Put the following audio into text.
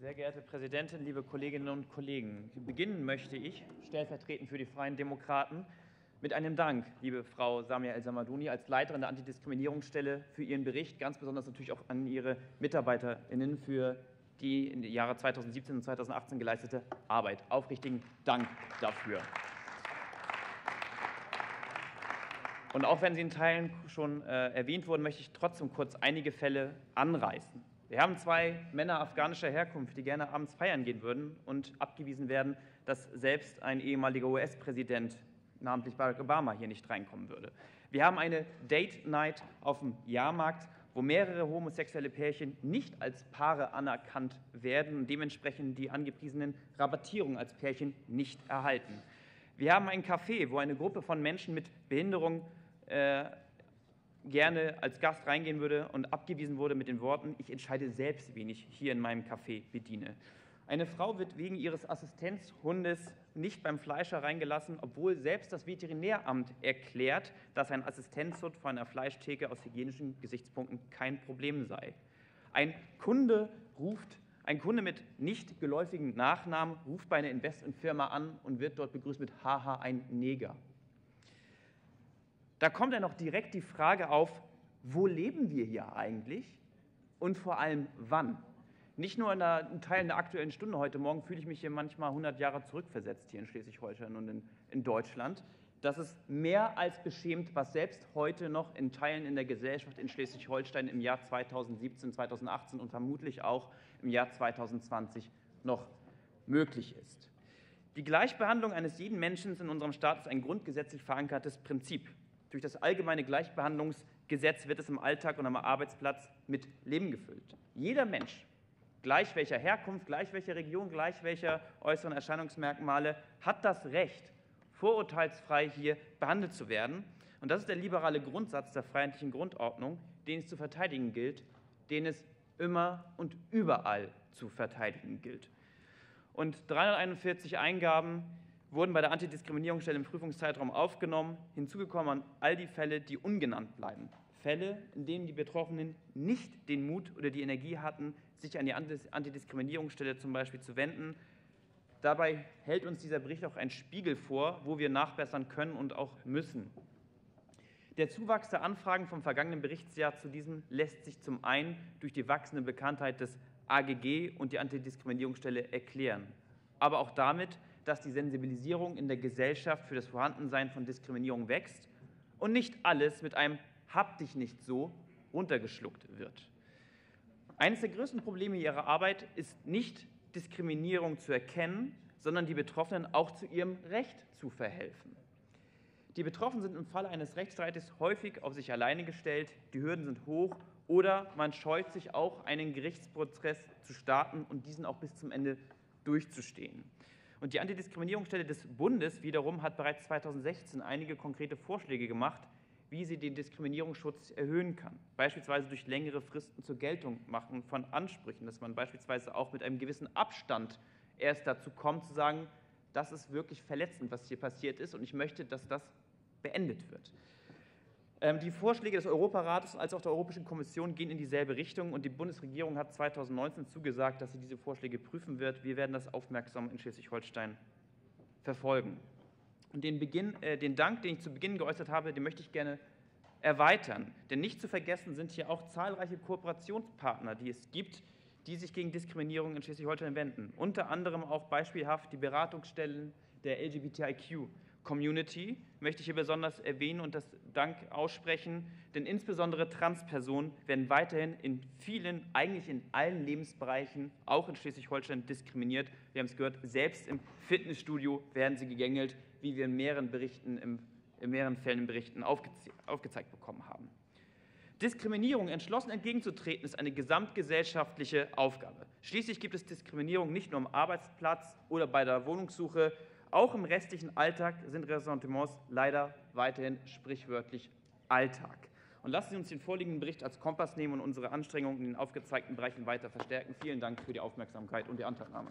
Sehr geehrte Präsidentin, liebe Kolleginnen und Kollegen! Beginnen möchte ich, stellvertretend für die Freien Demokraten, mit einem Dank, liebe Frau Samia El-Samadouni, als Leiterin der Antidiskriminierungsstelle für Ihren Bericht, ganz besonders natürlich auch an Ihre MitarbeiterInnen für die in den Jahren 2017 und 2018 geleistete Arbeit. Aufrichtigen Dank dafür. Und auch wenn sie in Teilen schon äh, erwähnt wurden, möchte ich trotzdem kurz einige Fälle anreißen. Wir haben zwei Männer afghanischer Herkunft, die gerne abends feiern gehen würden und abgewiesen werden, dass selbst ein ehemaliger US-Präsident, namentlich Barack Obama, hier nicht reinkommen würde. Wir haben eine Date Night auf dem Jahrmarkt, wo mehrere homosexuelle Pärchen nicht als Paare anerkannt werden und dementsprechend die angepriesenen Rabattierungen als Pärchen nicht erhalten. Wir haben ein Café, wo eine Gruppe von Menschen mit Behinderung äh, gerne als Gast reingehen würde und abgewiesen wurde mit den Worten, ich entscheide selbst, wen ich hier in meinem Café bediene. Eine Frau wird wegen ihres Assistenzhundes nicht beim Fleischer reingelassen, obwohl selbst das Veterinäramt erklärt, dass ein Assistenzhund vor einer Fleischtheke aus hygienischen Gesichtspunkten kein Problem sei. Ein Kunde ruft ein Kunde mit nicht geläufigen Nachnamen ruft bei einer Investmentfirma an und wird dort begrüßt mit Haha, ein Neger. Da kommt dann noch direkt die Frage auf, wo leben wir hier eigentlich und vor allem wann? Nicht nur in einem Teil der Aktuellen Stunde heute Morgen fühle ich mich hier manchmal 100 Jahre zurückversetzt hier in Schleswig-Holstein und in, in Deutschland. Das ist mehr als beschämt, was selbst heute noch in Teilen in der Gesellschaft in Schleswig-Holstein im Jahr 2017, 2018 und vermutlich auch im Jahr 2020 noch möglich ist. Die Gleichbehandlung eines jeden Menschen in unserem Staat ist ein grundgesetzlich verankertes Prinzip. Durch das allgemeine Gleichbehandlungsgesetz wird es im Alltag und am Arbeitsplatz mit Leben gefüllt. Jeder Mensch, gleich welcher Herkunft, gleich welcher Region, gleich welcher äußeren Erscheinungsmerkmale, hat das Recht, vorurteilsfrei hier behandelt zu werden. Und das ist der liberale Grundsatz der freiheitlichen Grundordnung, den es zu verteidigen gilt, den es immer und überall zu verteidigen gilt. Und 341 Eingaben wurden bei der Antidiskriminierungsstelle im Prüfungszeitraum aufgenommen. Hinzugekommen all die Fälle, die ungenannt bleiben. Fälle, in denen die Betroffenen nicht den Mut oder die Energie hatten, sich an die Antidiskriminierungsstelle zum Beispiel zu wenden. Dabei hält uns dieser Bericht auch einen Spiegel vor, wo wir nachbessern können und auch müssen. Der Zuwachs der Anfragen vom vergangenen Berichtsjahr zu diesem lässt sich zum einen durch die wachsende Bekanntheit des AGG und die Antidiskriminierungsstelle erklären, aber auch damit, dass die Sensibilisierung in der Gesellschaft für das Vorhandensein von Diskriminierung wächst und nicht alles mit einem Hab dich nicht so runtergeschluckt wird. Eines der größten Probleme ihrer Arbeit ist nicht Diskriminierung zu erkennen, sondern die Betroffenen auch zu ihrem Recht zu verhelfen. Die Betroffenen sind im Falle eines Rechtsstreites häufig auf sich alleine gestellt, die Hürden sind hoch oder man scheut sich auch, einen Gerichtsprozess zu starten und diesen auch bis zum Ende durchzustehen. Und die Antidiskriminierungsstelle des Bundes wiederum hat bereits 2016 einige konkrete Vorschläge gemacht, wie sie den Diskriminierungsschutz erhöhen kann. Beispielsweise durch längere Fristen zur Geltung machen von Ansprüchen, dass man beispielsweise auch mit einem gewissen Abstand erst dazu kommt, zu sagen, das ist wirklich verletzend, was hier passiert ist, und ich möchte, dass das beendet wird. Ähm, die Vorschläge des Europarates als auch der Europäischen Kommission gehen in dieselbe Richtung und die Bundesregierung hat 2019 zugesagt, dass sie diese Vorschläge prüfen wird. Wir werden das aufmerksam in Schleswig-Holstein verfolgen. Und den, Beginn, äh, den Dank, den ich zu Beginn geäußert habe, den möchte ich gerne erweitern. Denn nicht zu vergessen sind hier auch zahlreiche Kooperationspartner, die es gibt, die sich gegen Diskriminierung in Schleswig-Holstein wenden. Unter anderem auch beispielhaft die Beratungsstellen der LGBTIQ Community möchte ich hier besonders erwähnen und das Dank aussprechen, denn insbesondere Transpersonen werden weiterhin in vielen, eigentlich in allen Lebensbereichen, auch in Schleswig-Holstein, diskriminiert. Wir haben es gehört, selbst im Fitnessstudio werden sie gegängelt, wie wir in mehreren, Berichten, in mehreren Fällen in Berichten aufgeze aufgezeigt bekommen haben. Diskriminierung entschlossen entgegenzutreten, ist eine gesamtgesellschaftliche Aufgabe. Schließlich gibt es Diskriminierung nicht nur am Arbeitsplatz oder bei der Wohnungssuche, auch im restlichen Alltag sind Ressentiments leider weiterhin sprichwörtlich Alltag. Und lassen Sie uns den vorliegenden Bericht als Kompass nehmen und unsere Anstrengungen in den aufgezeigten Bereichen weiter verstärken. Vielen Dank für die Aufmerksamkeit und die Anteilnahme.